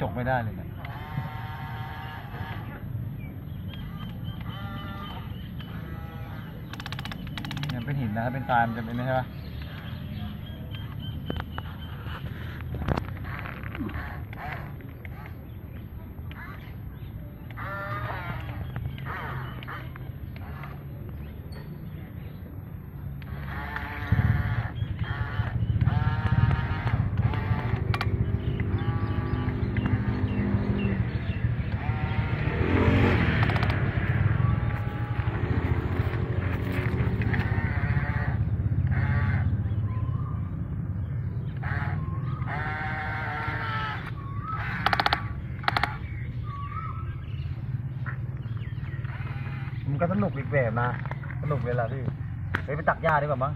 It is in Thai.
จกไม่ได้เลยเนี่ยเนี่ยเป็นหินนะถ้าเป็นทรายมันจะเป็นนี่ใช่ปะ มันก็สนุกอีกแบบนะ สนุกเวลาที่เฮ้ยไปตักหญ้าดีกว่ามั้ง